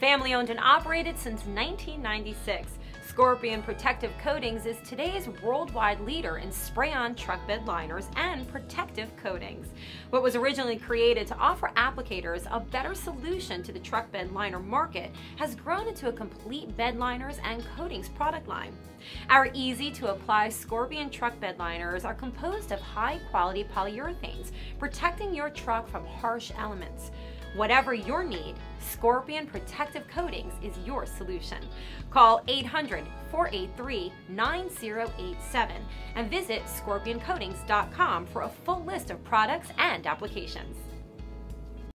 Family owned and operated since 1996, Scorpion Protective Coatings is today's worldwide leader in spray-on truck bed liners and protective coatings. What was originally created to offer applicators a better solution to the truck bed liner market has grown into a complete bed liners and coatings product line. Our easy to apply Scorpion truck bed liners are composed of high quality polyurethanes, protecting your truck from harsh elements. Whatever your need, Scorpion Protective Coatings is your solution. Call 800 483 9087 and visit scorpioncoatings.com for a full list of products and applications.